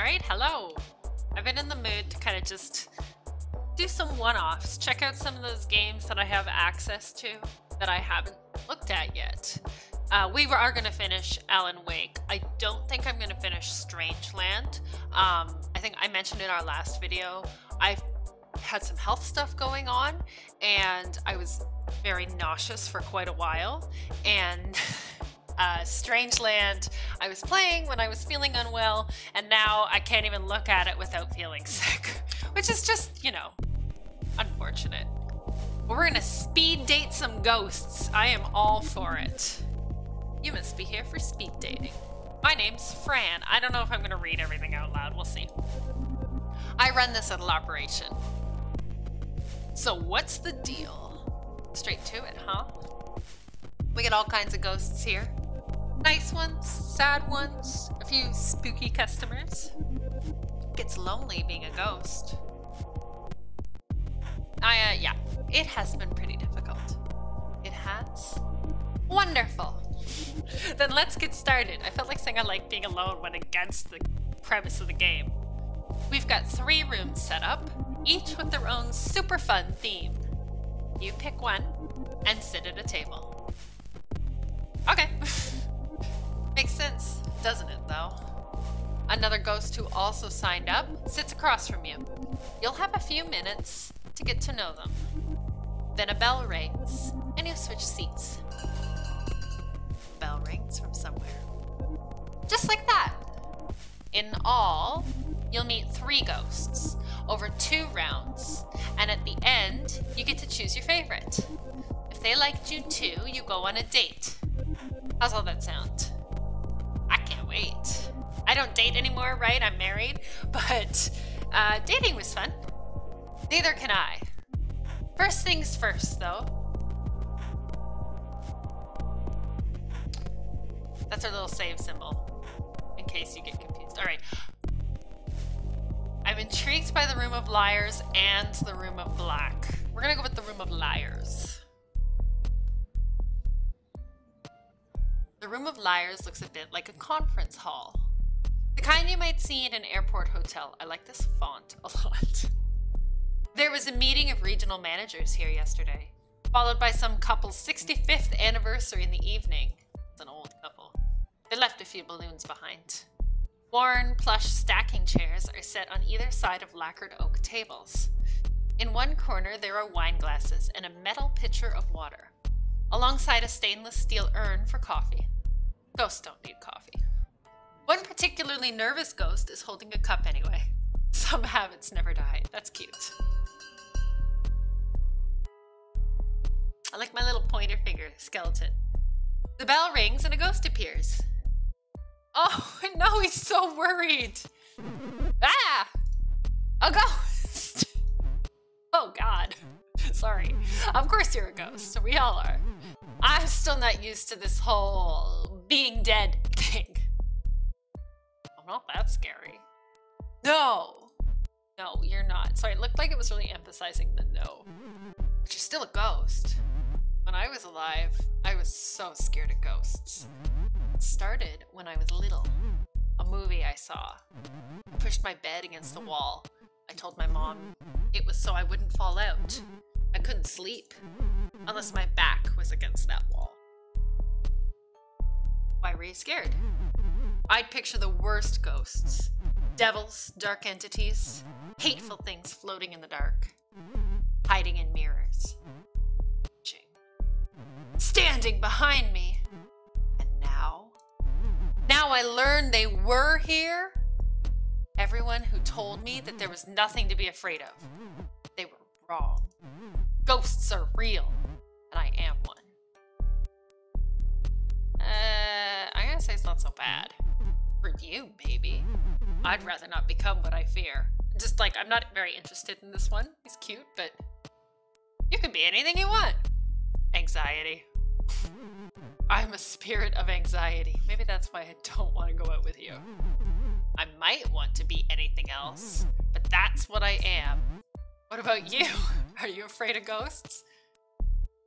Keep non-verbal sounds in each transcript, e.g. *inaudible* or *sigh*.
Alright, hello. I've been in the mood to kind of just do some one-offs. Check out some of those games that I have access to that I haven't looked at yet. Uh, we are going to finish Alan Wake. I don't think I'm going to finish Strangeland. Um, I think I mentioned in our last video, I've had some health stuff going on and I was very nauseous for quite a while. And *laughs* uh, Strangeland, I was playing when I was feeling unwell, and now I can't even look at it without feeling *laughs* sick, which is just, you know, unfortunate. But we're gonna speed date some ghosts. I am all for it. You must be here for speed dating. My name's Fran. I don't know if I'm gonna read everything out loud. We'll see. I run this little operation. So what's the deal? Straight to it, huh? We get all kinds of ghosts here. Nice ones, sad ones, a few spooky customers. Gets lonely being a ghost. I, uh, yeah, it has been pretty difficult. It has? Wonderful. then let's get started. I felt like saying I like being alone went against the premise of the game. We've got three rooms set up, each with their own super fun theme. You pick one and sit at a table. Okay. *laughs* Sense, doesn't it though? Another ghost who also signed up sits across from you. You'll have a few minutes to get to know them. Then a bell rings, and you switch seats. Bell rings from somewhere. Just like that. In all, you'll meet three ghosts over two rounds, and at the end, you get to choose your favorite. If they liked you too, you go on a date. How's all that sound? Wait. I don't date anymore, right? I'm married, but uh, dating was fun. Neither can I. First things first, though. That's our little save symbol, in case you get confused. All right. I'm intrigued by the Room of Liars and the Room of Black. We're gonna go with the Room of Liars. The Room of Liars looks a bit like a conference hall. The kind you might see in an airport hotel. I like this font a *laughs* lot. There was a meeting of regional managers here yesterday, followed by some couple's 65th anniversary in the evening. It's an old couple. They left a few balloons behind. Worn, plush stacking chairs are set on either side of lacquered oak tables. In one corner, there are wine glasses and a metal pitcher of water, alongside a stainless steel urn for coffee. Ghosts don't need coffee. One particularly nervous ghost is holding a cup anyway. Some habits never die. That's cute. I like my little pointer finger skeleton. The bell rings and a ghost appears. Oh *laughs* no, he's so worried. Ah! A ghost! *laughs* Oh god. *laughs* Sorry. Of course you're a ghost. We all are. I'm still not used to this whole being dead thing. I'm not that scary. No! No, you're not. Sorry, it looked like it was really emphasizing the no. But you're still a ghost. When I was alive, I was so scared of ghosts. It started when I was little. A movie I saw. I pushed my bed against the wall. I told my mom it was so I wouldn't fall out. I couldn't sleep unless my back was against that wall. Why were you scared? I'd picture the worst ghosts devils, dark entities, hateful things floating in the dark, hiding in mirrors watching, standing behind me. And now, now I learn they were here. Everyone who told me that there was nothing to be afraid of, they were wrong. Ghosts are real, and I am one. Uh, I'm gonna say it's not so bad. For you, maybe. I'd rather not become what I fear. Just like, I'm not very interested in this one. He's cute, but you can be anything you want. Anxiety. I'm a spirit of anxiety. Maybe that's why I don't want to go out with you. I might want to be anything else, but that's what I am. What about you? Are you afraid of ghosts?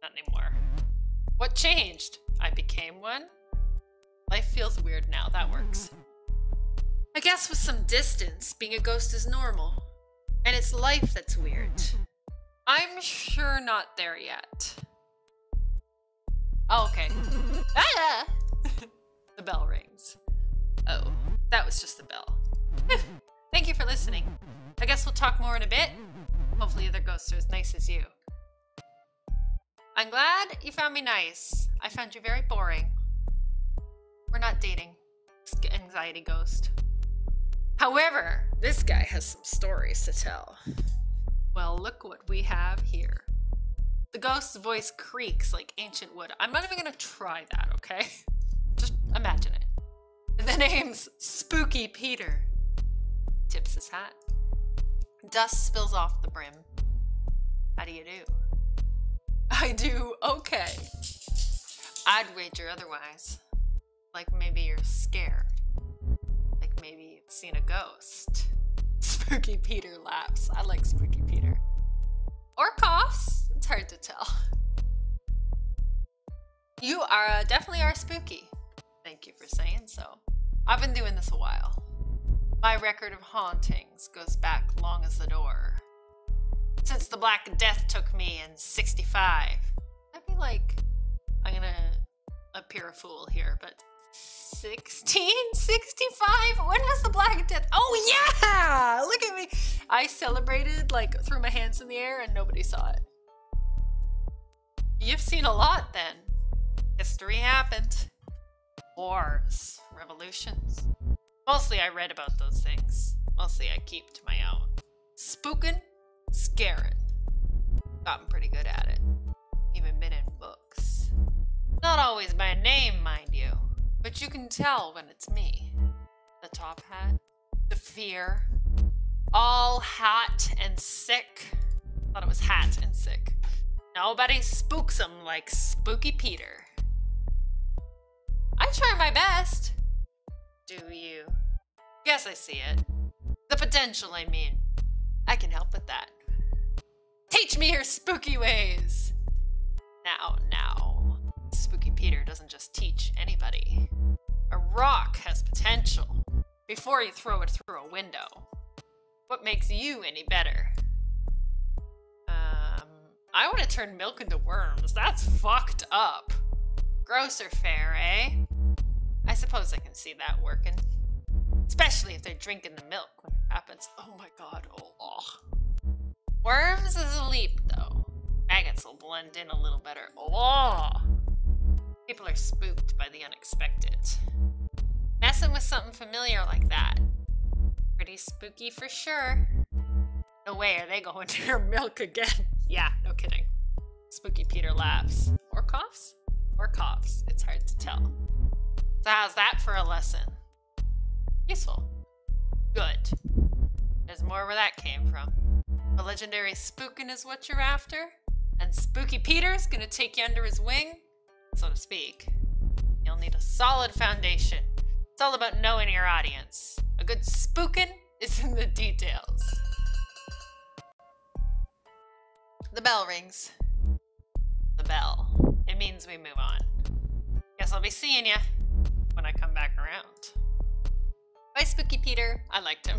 Not anymore. What changed? I became one? Life feels weird now. That works. I guess with some distance, being a ghost is normal. And it's life that's weird. I'm sure not there yet. Oh, okay. Ah! the bell rings. Oh, that was just the bell. Thank you for listening. I guess we'll talk more in a bit. Hopefully other ghosts are as nice as you. I'm glad you found me nice. I found you very boring. We're not dating. Anxiety ghost. However, this guy has some stories to tell. Well, look what we have here. The ghost's voice creaks like ancient wood. I'm not even gonna try that, okay? *laughs* Just imagine it. The name's Spooky Peter. Tips his hat. Dust spills off the brim. How do you do? I do okay. I'd wager otherwise. Like maybe you're scared. Like maybe you've seen a ghost. *laughs* Spooky Peter laughs. I like Spooky Peter. Or coughs. It's hard to tell. You are uh, definitely are spooky. Thank you for saying so. I've been doing this a while. My record of hauntings goes back long as the door. Since the Black Death took me in 65. I'd be like, I'm gonna appear a fool here, but 1665? When was the Black Death? Oh yeah! Look at me. I celebrated, like, threw my hands in the air and nobody saw it. You've seen a lot then. History happened. Wars, revolutions. Mostly I read about those things. Mostly I keep to my own. Spookin', scarin'. Gotten pretty good at it. Even been in books. Not always by name, mind you. But you can tell when it's me. The top hat, the fear, all hot and sick. Thought it was hat and sick. Nobody spooks him like Spooky Peter. I try my best. Yes, I see it. The potential, I mean. I can help with that. Teach me your spooky ways. Now, now. Spooky Peter doesn't just teach anybody. A rock has potential before you throw it through a window. What makes you any better? Um, I want to turn milk into worms. That's fucked up. Gross or fair, eh? I suppose I can see that working. Especially if they're drinking the milk when it happens. Oh my god, oh, oh. Worms is a leap, though. Maggots will blend in a little better. Oh! People are spooked by the unexpected. Messing with something familiar like that. Pretty spooky for sure. No way are they going *laughs* to your milk again. yeah, no kidding. Spooky Peter laughs. Or coughs? Or coughs. It's hard to tell. So how's that for a lesson? Useful. Good. There's more where that came from. A legendary spookin' is what you're after? And Spooky Peter's gonna take you under his wing? So to speak. You'll need a solid foundation. It's all about knowing your audience. A good spookin' is in the details. The bell rings. The bell. It means we move on. Guess I'll be seeing ya when I come back around. Bye, Spooky Peter. I liked him.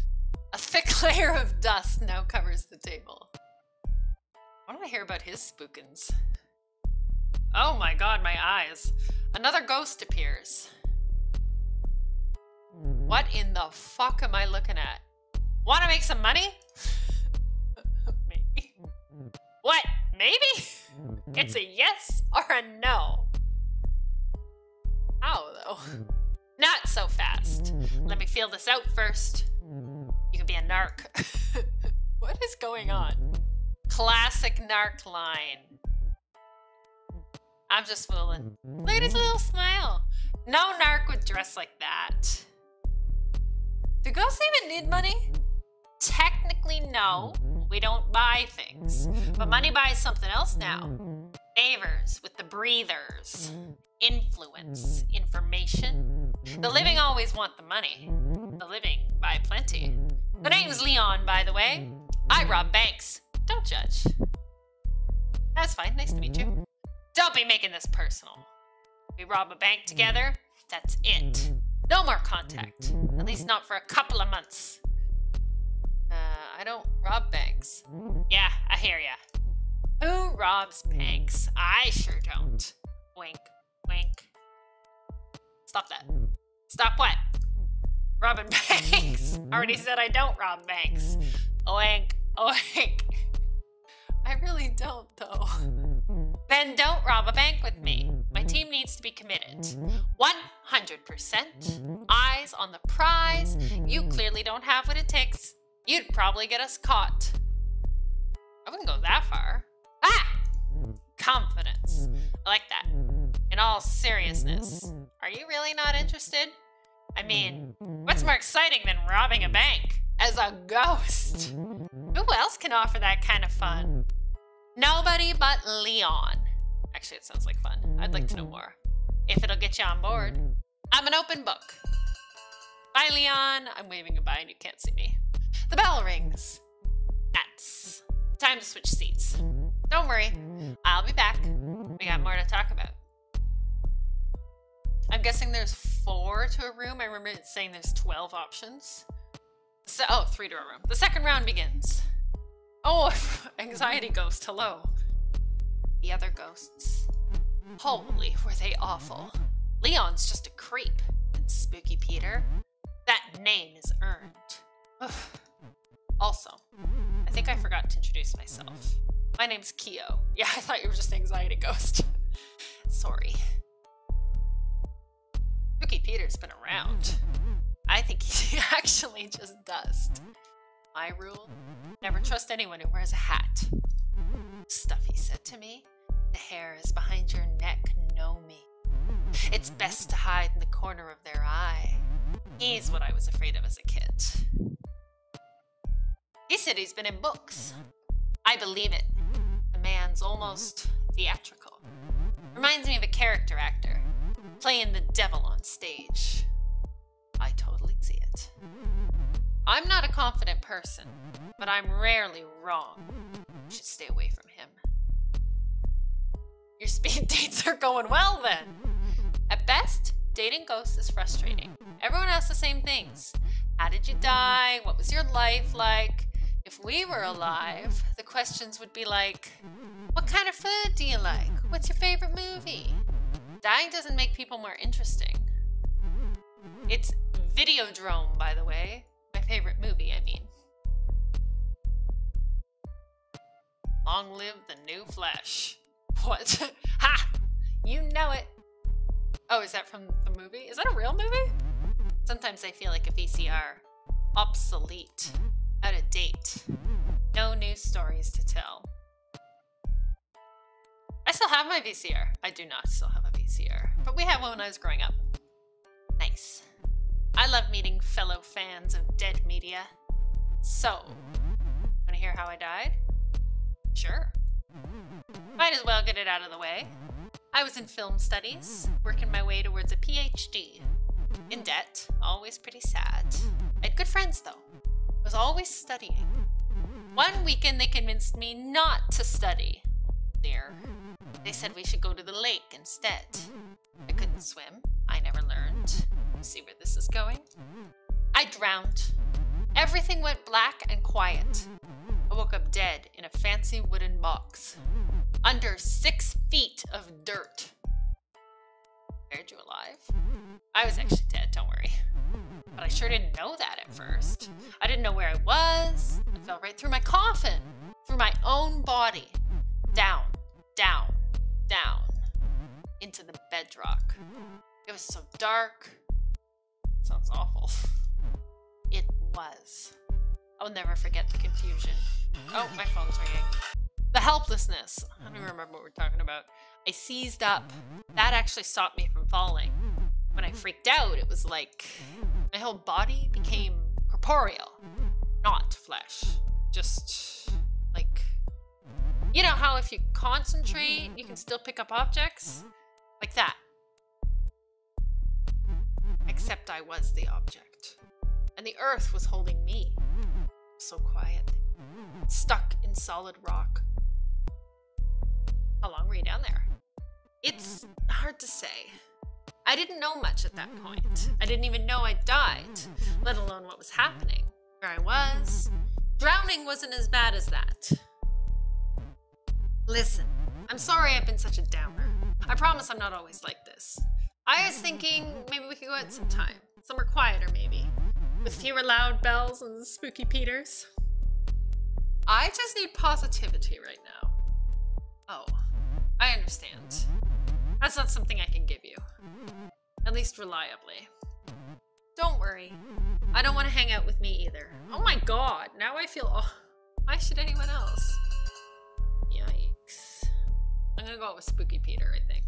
*laughs* A thick *laughs* layer of dust now covers the table. I want to hear about his spookins. Oh my god, my eyes. Another ghost appears. What in the fuck am I looking at? Want to make some money? *laughs* Maybe. What? Maybe? It's a yes or a no. How, though? Not so fast. Let me feel this out first. You could be a narc. *laughs* what is going on? Classic narc line. I'm just fooling. Look at his little smile. No narc would dress like that. Do ghosts even need money? Technically, no. We don't buy things. But money buys something else now. Favors with the breathers. Influence. Information. The living always want the money. The living buy plenty. The name's Leon, by the way. I rob banks. Don't judge. That's fine. Nice to meet you. Don't be making this personal. We rob a bank together. That's it. No more contact. At least not for a couple of months. Uh, I don't rob banks. Yeah, I hear ya. Who robs banks? I sure don't. Wink, wink. Stop that. Stop what? Robbing banks. *laughs* Already said I don't rob banks. Oink, oink. *laughs* I really don't, though. Then don't rob a bank with me. My team needs to be committed. 100%. Eyes on the prize. You clearly don't have what it takes. You'd probably get us caught. I wouldn't go that far. Ah! Confidence. I like that. In all seriousness, are you really not interested? I mean, what's mm-hmm. more exciting than robbing a bank? As a ghost. Mm-hmm. Who else can offer that kind of fun? Nobody but Leon. Actually, it sounds like fun. I'd like to know mm-hmm. more. If it'll get you on board. I'm an open book. Bye, Leon. I'm waving goodbye and you can't see me. The bell rings. That's time to switch seats. Don't worry. I'll be back. We got more to talk about. I'm guessing there's four to a room. I remember it saying there's 12 options. So, oh, three to a room. The second round begins. Oh, *laughs* anxiety ghost, hello. The other ghosts. Holy, were they awful. Leon's just a creep. And Spooky Peter, that name is earned. Ugh. Also, I think I forgot to introduce myself. My name's Keo. *laughs* Yeah, I thought you were just an anxiety ghost. *laughs* Sorry. Peter's been around. I think he *laughs* actually just dust. My rule, never trust anyone who wears a hat. Stuff he said to me. The hair is behind your neck, know me. It's best to hide in the corner of their eye. He's what I was afraid of as a kid. He said he's been in books. I believe it. The man's almost theatrical. Reminds me of a character actor, playing the devil on stage. I totally see it. I'm not a confident person, but I'm rarely wrong. You should stay away from him. Your *laughs* speed dates are going well then. At best, dating ghosts is frustrating. Everyone asks the same things. How did you die? What was your life like? If we were alive, the questions would be like, what kind of food do you like? What's your favorite movie? Dying doesn't make people more interesting. It's Videodrome, by the way. My favorite movie, I mean. Long live the new flesh. *laughs* What? *laughs* ha! You know it. Oh, is that from the movie? Is that a real movie? Sometimes I feel like a VCR. Obsolete. Out of date. No new stories to tell. I still have my VCR. I do not still have a But we had one when I was growing up. Nice. I love meeting fellow fans of dead media. So, wanna hear how I died? Sure. Might as well get it out of the way. I was in film studies, working my way towards a PhD. In debt, always pretty sad. I had good friends though. I was always studying. One weekend they convinced me not to study. There. They said we should go to the lake instead. I couldn't swim. I never learned. See where this is going? I drowned. Everything went black and quiet. I woke up dead in a fancy wooden box. Under six feet of dirt. Buried you alive? I was actually dead, don't worry. But I sure didn't know that at first. I didn't know where I was. I fell right through my coffin. Through my own body. Down, down, down. Into the bedrock. It was so dark. Sounds awful. *laughs* It was. I'll never forget the confusion. Oh, my phone's ringing. The helplessness. I don't even remember what we're talking about. I seized up. That actually stopped me from falling. When I freaked out, it was like my whole body became corporeal, not flesh. Just you know how if you concentrate, you can still pick up objects? Like that. Except I was the object. And the earth was holding me. So quiet. Stuck in solid rock. How long were you down there? It's hard to say. I didn't know much at that point. I didn't even know I died, let alone what was happening, where I was. Drowning wasn't as bad as that. Listen, I'm sorry I've been such a downer. I promise I'm not always like this. I was thinking maybe we could go out sometime. Somewhere quieter, maybe. With fewer loud bells and spooky Peters. I just need positivity right now. Oh, I understand. That's not something I can give you. At least reliably. Don't worry. I don't want to hang out with me either. Oh my god, now I feel... Oh, why should anyone else? I'm gonna go out with Spooky Peter, I think.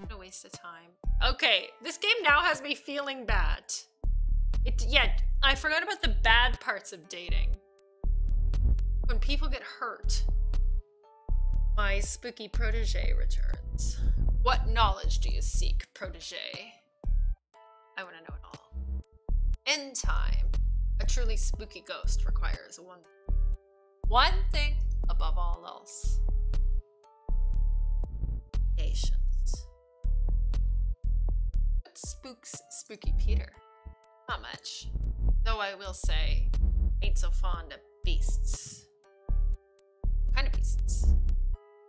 What a waste of time. Okay, this game now has me feeling bad. It, yeah, I forgot about the bad parts of dating. When people get hurt, my spooky protege returns. What knowledge do you seek, protege? I want to know it all. In time, a truly spooky ghost requires one, one thing above all else. Patience. What spooks Spooky Peter? Not much. Though I will say, ain't so fond of beasts. What kind of beasts?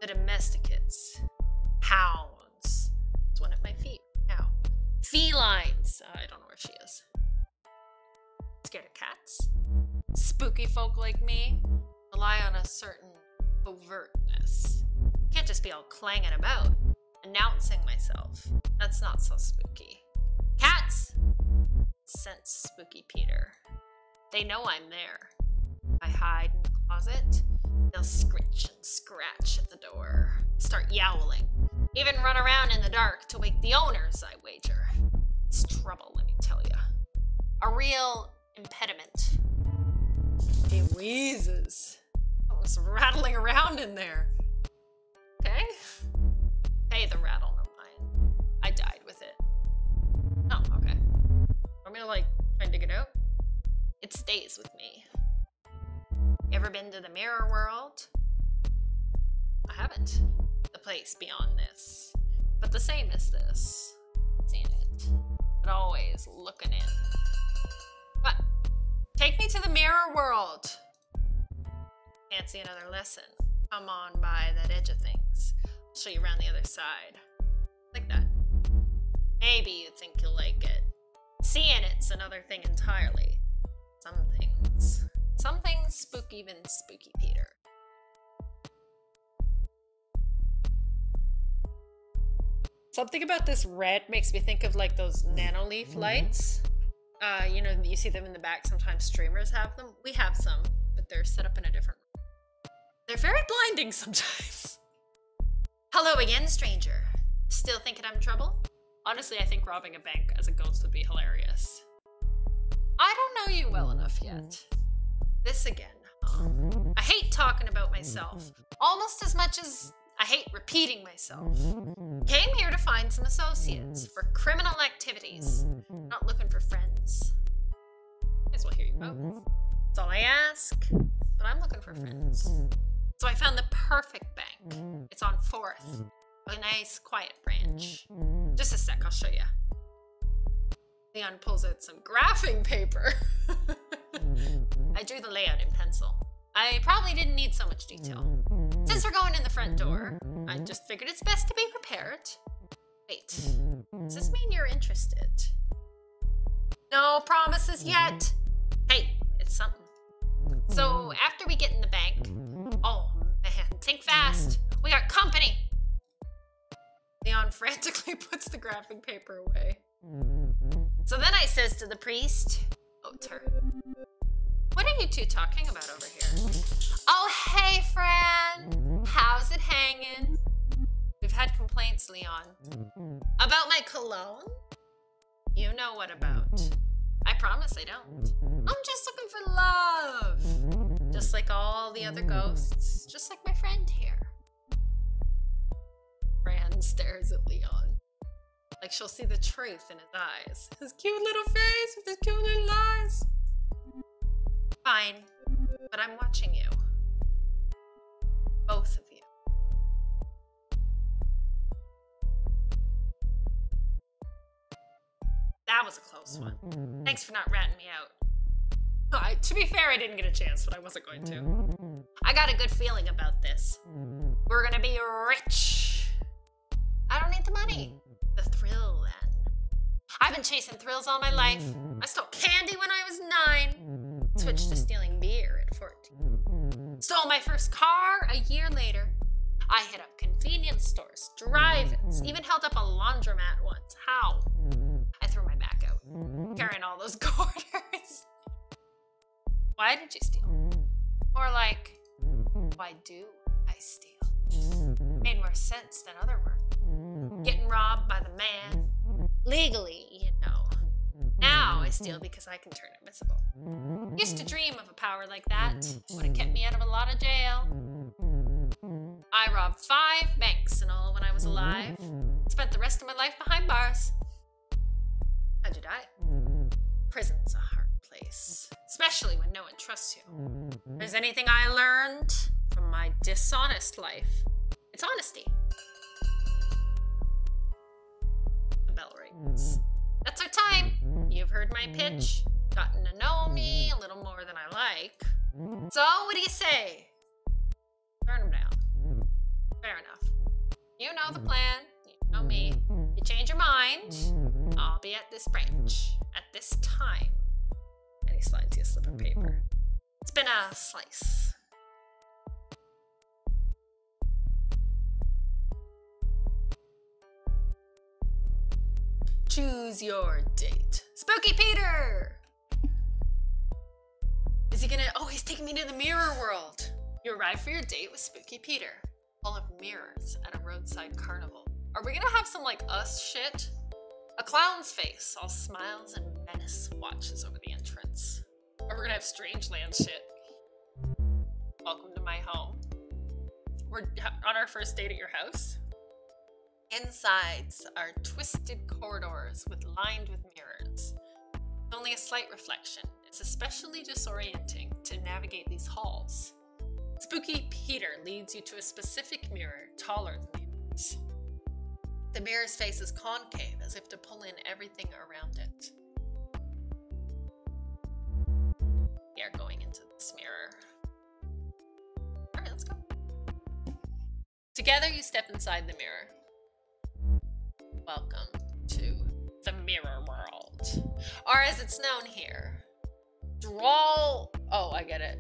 The domesticates. Hounds. It's one at my feet now. Felines. Uh, I don't know where she is. Scared of cats? Spooky folk like me rely on a certain overtness. Can't just be all clanging about, announcing myself. That's not so spooky. Cats! Sense Spooky Peter. They know I'm there. I hide in the closet. They'll scritch and scratch at the door, start yowling, even run around in the dark to wake the owners, I wager. It's trouble, let me tell you. A real impediment. He wheezes. I was rattling around in there. Okay. Hey, the rattle, no mind. I died with it. Oh, okay. I'm gonna like try and dig it out. It stays with me. You ever been to the mirror world? I haven't. The place beyond this. But the same as this. Seen it. But always looking in. What? Take me to the mirror world. Can't see another lesson. Come on by that edge of things. I'll show you around the other side. Like that. Maybe you think you'll like it. Seeing it's another thing entirely. Some things. Some things spook even Spooky Peter. Something about this red makes me think of like those nano nanoleaf lights. Uh, you know, you see them in the back. Sometimes streamers have them. We have some, but they're set up in a different They're very blinding sometimes. *laughs* Hello again, stranger. Still thinking I'm in trouble? Honestly, I think robbing a bank as a ghost would be hilarious. I don't know you well enough yet. This again. I hate talking about myself, almost as much as I hate repeating myself. Came here to find some associates for criminal activities, not looking for friends. Might as well hear you both. That's all I ask, but I'm looking for friends. So I found the perfect bank. It's on 4th, a nice quiet branch. Just a sec, I'll show you. Leon pulls out some graphing paper. *laughs* I drew the layout in pencil. I probably didn't need so much detail. Since we're going in the front door, I just figured it's best to be prepared. Wait, does this mean you're interested? No promises yet. Hey, it's something. So after we get in the bank, think fast. We got company. Leon frantically *laughs* puts the graphing paper away. So then I says to the priest, oh, her. What are you two talking about over here? Oh, hey, Fran. How's it hanging? We've had complaints, Leon. About my cologne? You know what about. I promise I don't. I'm just looking for love. Just like all the other mm. ghosts, just like my friend here. Fran stares at Leon. Like she'll see the truth in his eyes. His cute little face with his cute little eyes. Fine, but I'm watching you. Both of you. That was a close one. Thanks for not ratting me out. I, to be fair, I didn't get a chance, but I wasn't going to. I got a good feeling about this. We're gonna be rich. I don't need the money. The thrill, then. I've been chasing thrills all my life. I stole candy when I was nine. Switched to stealing beer at 14. Stole my first car a year later. I hit up convenience stores, drive-ins, even held up a laundromat once. How? I threw my back out, carrying all those *laughs* quarters. Why did you steal? Or like, why do I steal? Made more sense than other work. Getting robbed by the man. Legally, you know. Now I steal because I can turn invisible. Used to dream of a power like that. Would have kept me out of a lot of jail. I robbed five banks and all when I was alive. Spent the rest of my life behind bars. How'd you die? Prison's a hard place, especially when no one trusts you. If there's anything I learned from my dishonest life, it's honesty. The bell rings. That's our time. You've heard my pitch, gotten to know me a little more than I like. So, what do you say? Turn them down. Fair enough. You know the plan. You know me. You change your mind. I'll be at this branch at this time. He slides you a slip of mm-hmm. paper. It's been a slice. Choose your date. Spooky Peter! Is he gonna? Oh, he's taking me to the mirror world. You arrive for your date with Spooky Peter, full of mirrors at a roadside carnival. Are we gonna have some like us shit? A clown's face, all smiles and menace, watches over entrance. Or we're gonna have Strangeland shit. Welcome to my home. We're on our first date at your house. Insides are twisted corridors with lined with mirrors. Only a slight reflection. It's especially disorienting to navigate these halls. Spooky Peter leads you to a specific mirror taller than the others. The mirror's face is concave, as if to pull in everything around it. Are going into this mirror. Alright, let's go. Together, you step inside the mirror. Welcome to the mirror world. Or as it's known here, Draw. Oh, I get it.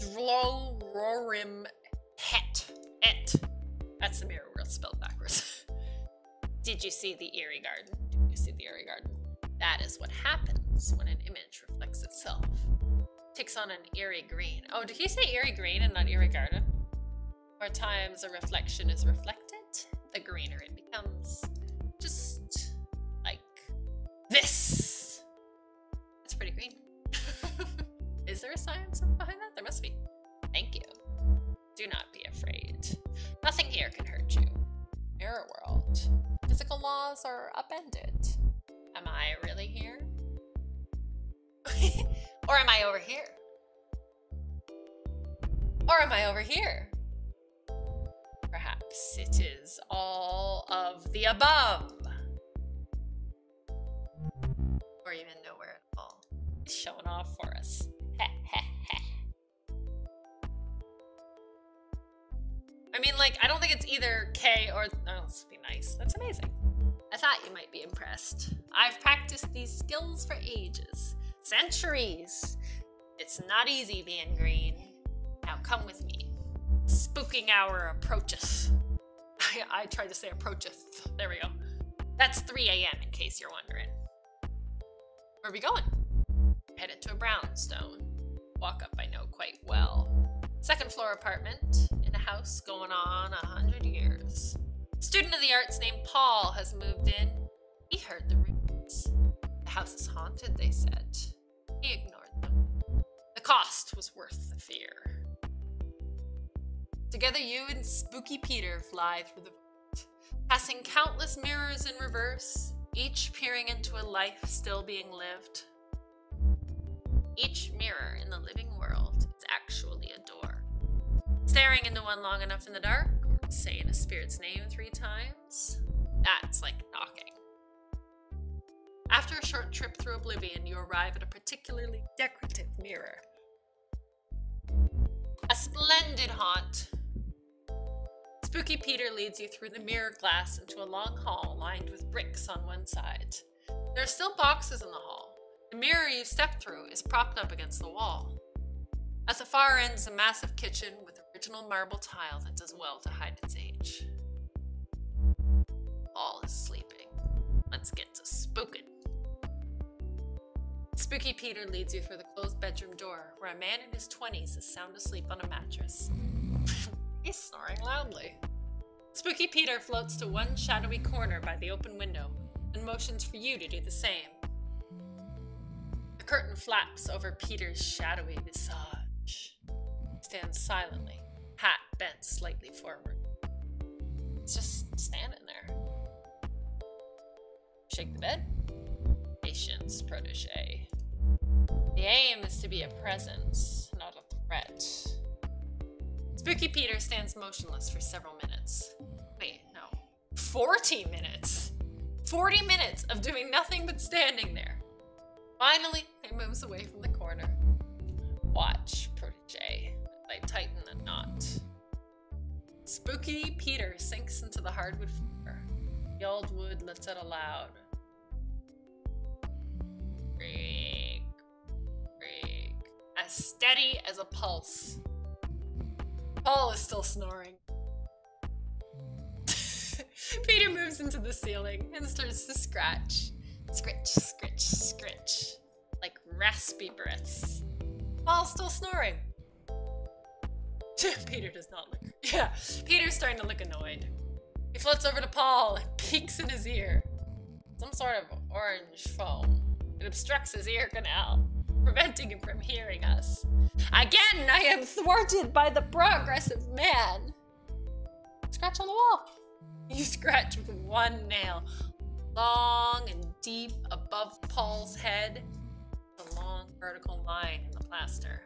Dlorim Het. Et. That's the mirror world spelled backwards. *laughs* Did you see the eerie garden? Did you see the eerie garden? That is what happens when an image reflects itself. Takes on an eerie green. Oh, did he say eerie green and not eerie garden? More times a reflection is reflected, the greener it becomes. Just like this. That's pretty green. *laughs* is there a science behind that? There must be. Thank you. Do not be afraid. Nothing here can hurt you. Mirror world. Physical laws are upended. Or am I over here? Or am I over here? Perhaps it is all of the above. Or even nowhere at all. It's showing off for us. *laughs* I mean, like, I don't think it's either K or. Oh, this would be nice. That's amazing. I thought you might be impressed. I've practiced these skills for ages, centuries. It's not easy being green. Now come with me. Spooking hour approacheth. *laughs* I, I tried to say approacheth. There we go. That's 3 a.m. in case you're wondering. Where are we going? Headed to a brownstone. Walk up I know quite well. Second floor apartment in a house going on a hundred years. Student of the arts named Paul has moved in. He heard the rumors. The house is haunted, they said. He ignored them. The cost was worth the fear. Together, you and Spooky Peter fly through the vault, passing countless mirrors in reverse, each peering into a life still being lived. Each mirror in the living world is actually a door. Staring into one long enough in the dark, or saying a spirit's name three times, that's like knocking. After a short trip through Oblivion, you arrive at a particularly decorative mirror. A splendid haunt. Spooky Peter leads you through the mirror glass into a long hall lined with bricks on one side. There are still boxes in the hall. The mirror you step through is propped up against the wall. At the far end is a massive kitchen with original marble tile that does well to hide its age. All is sleeping. Let's get to spooking. Spooky Peter leads you through the closed bedroom door, where a man in his 20s is sound asleep on a mattress. *laughs* He's snoring loudly. Spooky Peter floats to one shadowy corner by the open window and motions for you to do the same. The curtain flaps over Peter's shadowy visage He stands silently, hat bent slightly forward. It's just standing there. Shake the bed. Protege. The aim is to be a presence, not a threat. Spooky Peter stands motionless for several minutes. Wait, no. 40 minutes! 40 minutes of doing nothing but standing there. Finally, he moves away from the corner. Watch, protege. I tighten the knot. Spooky Peter sinks into the hardwood floor. The old wood lets out a loud as steady as a pulse. Paul is still snoring. *laughs* Peter moves into the ceiling and starts to scratch. Scritch, scritch, scritch. Like raspy breaths. Paul's still snoring. *laughs* Peter does not look. *laughs* Yeah, Peter's starting to look annoyed. He floats over to Paul and peeks in his ear. Some sort of orange foam. It obstructs his ear canal, preventing him from hearing us. Again, I am thwarted by the progress of man. Scratch on the wall. You scratch with one nail, long and deep above Paul's head, a long vertical line in the plaster.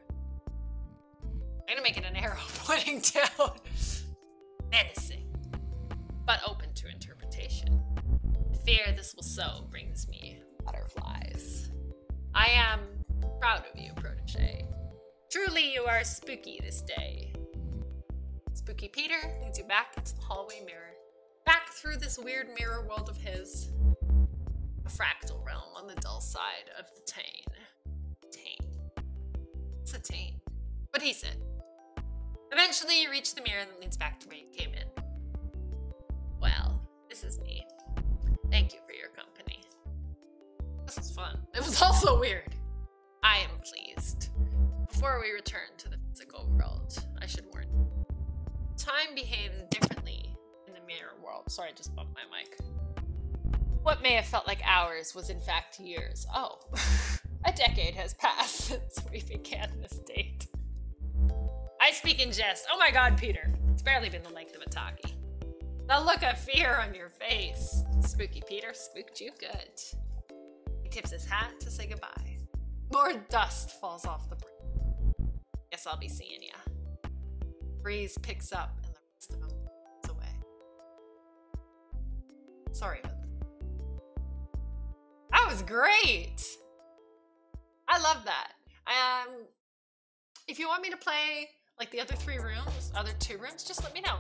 I'm gonna make it an arrow *laughs* pointing down. Menacing, but open to interpretation. Fear this will sow brings me butterflies. I am proud of you, protege. Truly, you are spooky this day. Spooky Peter leads you back into the hallway mirror, back through this weird mirror world of his. A fractal realm on the dull side of the Tane. Tane. It's a Tane. But he said, Eventually, you reach the mirror that leads back to where you came in. Well, this is me. Thank you for your company. This was fun. *laughs* It was also weird. I am pleased. Before we return to the physical world, I should warn you. Time behaves differently in the mirror world. Sorry, I just bumped my mic. What may have felt like hours was in fact years. Oh, *laughs* a decade has passed *laughs* since we began this date. I speak in jest. Oh my god, Peter. It's barely been the length of a talkie. The look of fear on your face. Spooky Peter spooked you good. Tips his hat to say goodbye. More dust falls off the bridge. Guess I'll be seeing ya. Breeze picks up and the rest of them moves away. Sorry about that. That was great! I love that. Um, if you want me to play like the other three rooms, other two rooms, just let me know.